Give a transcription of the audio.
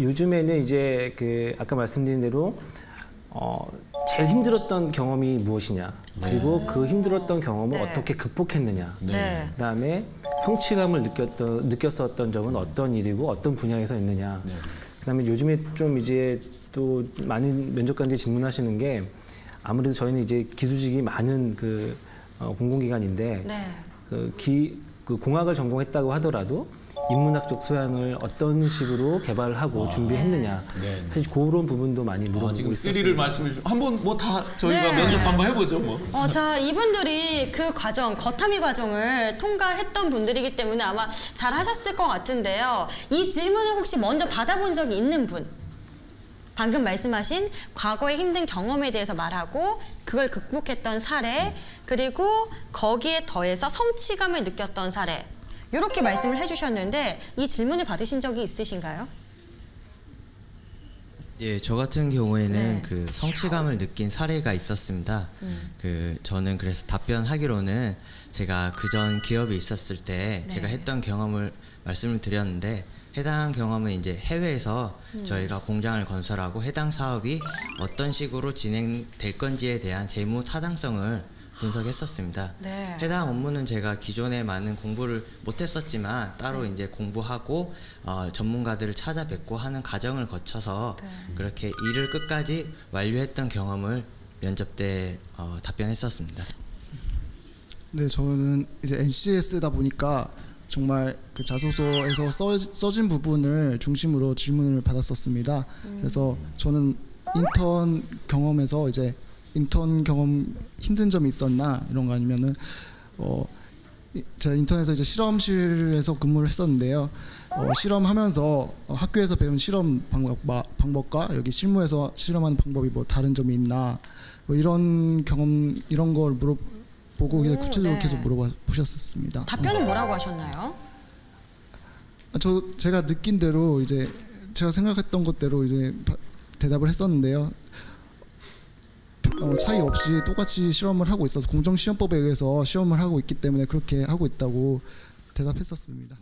요즘에는 이제 그 아까 말씀드린 대로 어, 제일 힘들었던 경험이 무엇이냐 그리고 그 힘들었던 경험을 네. 어떻게 극복했느냐 네. 그다음에 성취감을 느꼈던 느꼈었던 점은 어떤 일이고 어떤 분야에서 있느냐 네. 그다음에 요즘에 좀 이제 또 많은 면접관들이 질문하시는 게 아무래도 저희는 이제 기수직이 많은 그 어, 공공기관인데 네. 그, 기, 그 공학을 전공했다고 하더라도 인문학적 소양을 어떤 식으로 개발하고 준비했느냐 네. 사실 그런 부분도 많이 아, 물어보고 지금 있어요. 쓰리를 말씀해 주시면 한번 뭐 다 저희가 네. 면접 한번 해보죠 뭐. 어, 자, 이분들이 그 과정, 겉함이 과정을 통과했던 분들이기 때문에 아마 잘 하셨을 것 같은데요. 이 질문을 혹시 먼저 받아본 적이 있는 분? 방금 말씀하신 과거의 힘든 경험에 대해서 말하고 그걸 극복했던 사례, 그리고 거기에 더해서 성취감을 느꼈던 사례. 이렇게 말씀을 해주셨는데 이 질문을 받으신 적이 있으신가요? 예, 저 같은 경우에는 네. 그 성취감을 느낀 사례가 있었습니다. 그 저는 그래서 답변하기로는 제가 그전 기업에 있었을 때 제가 했던 경험을 말씀을 드렸는데 해당 경험은 이제 해외에서 저희가 공장을 건설하고 해당 사업이 어떤 식으로 진행될 건지에 대한 재무 타당성을 분석했었습니다. 네. 해당 업무는 제가 기존에 많은 공부를 못했었지만 따로 이제 공부하고 어, 전문가들을 찾아뵙고 하는 과정을 거쳐서 그렇게 일을 끝까지 완료했던 경험을 면접 때 어, 답변했었습니다. 네, 저는 이제 NCS다 보니까 정말 그 자소서에서 써, 써진 부분을 중심으로 질문을 받았었습니다. 그래서 저는 인턴 경험에서 이제 인턴 경험 힘든 점이 있었나 이런 거 아니면은 어 이- 제가 인턴에서 이제 실험실에서 근무를 했었는데요. 어, 실험하면서 어, 학교에서 배운 실험 방법, 방법과 여기 실무에서 실험하는 방법이 뭐 다른 점이 있나 뭐 이런 경험 이런 걸 물어보고 오, 구체적으로 네. 계속 물어봐 보셨었습니다. 답변은 뭐라고 하셨나요? 아, 저 제가 느낀 대로 이제 제가 생각했던 것대로 이제 바- 대답을 했었는데요. 어, 차이 없이 똑같이 실험을 하고 있어서 공정시험법에 의해서 시험을 하고 있기 때문에 그렇게 하고 있다고 대답했었습니다.